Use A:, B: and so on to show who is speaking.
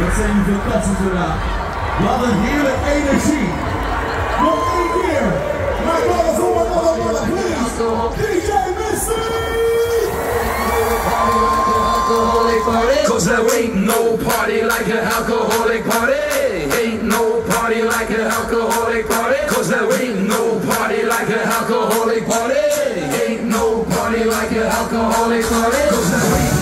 A: Wat zijn jullie fantastisch vandaag. Wat een heerlijk energie. Nog één keer. Mijn mannen voor mijn mannen, mannen, please. DJ Mystique.
B: Cause there ain't no party like an alcoholic party. Ain't no party like an alcoholic party. Cause there ain't no party like an alcoholic party. Ain't no party like an alcoholic party.